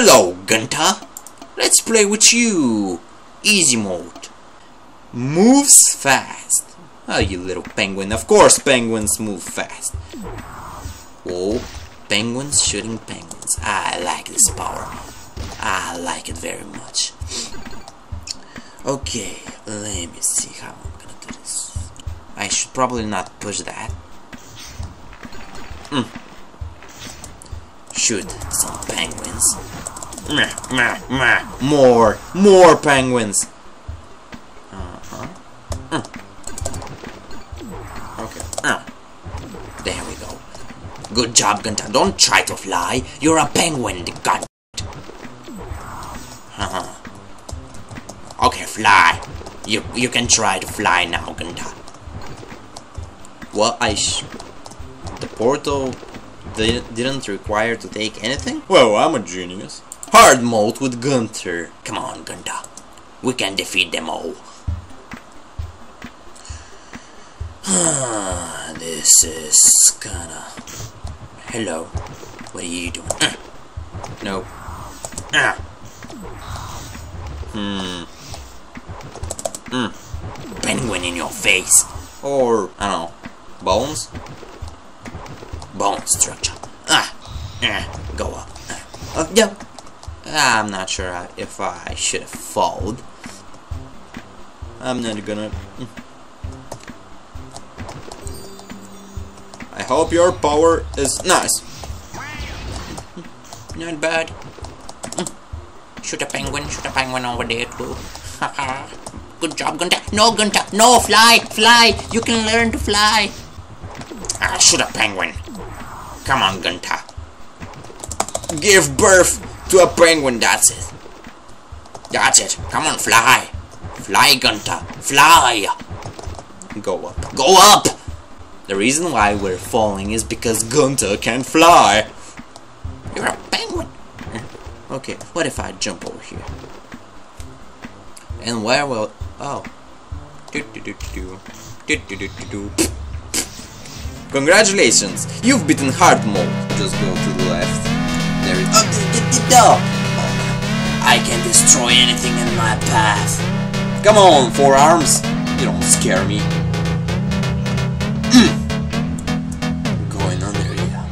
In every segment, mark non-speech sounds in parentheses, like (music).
Hello, Gunter. Let's play with you. Easy mode. Moves fast. Oh, you little penguin. Of course penguins move fast. Oh, penguins shooting penguins. I like this power. I like it very much. Okay, let me see how I'm gonna do this. I should probably not push that. Mm. Shoot some penguins. Meh, meh, meh. More, more penguins. Uh-huh. Mm. Okay. Uh. There we go. Good job, Gunter. Don't try to fly. You're a penguin, god. Uh-huh. Okay, fly. You you can try to fly now, Gunter. Well, I the portal di didn't require to take anything? Well, I'm a genius. Hard mode with Gunter. Come on, Gunter. We can defeat them all. (sighs) this is kinda... Hello. What are you doing? Uh. No. Ah. Hmm. Hmm. Penguin in your face. Or, I don't know, bones? Bone structure. Ah. Ah. Go up. Uh, yeah. I'm not sure if I should have followed. I'm not gonna... I hope your power is nice. Not bad. Shoot a penguin, shoot a penguin over there too. (laughs) Good job, Gunter. No, Gunter. No, fly, fly. You can learn to fly. Ah, shoot a penguin. Come on, Gunter. Give birth to a penguin, that's it. That's it. Come on, fly. Fly, Gunter. Fly! Go up. Go up! The reason why we're falling is because Gunter can't fly. You're a penguin. (laughs) Okay, what if I jump over here? And where will... Oh. Congratulations! You've beaten hard mode. Just go to the left. There is. Oh, I can destroy anything in my path. Come on, four arms. You don't scare me. (clears throat) Going under here.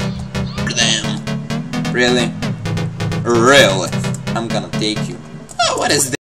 Damn. Really? Really? I'm gonna take you. Oh, what is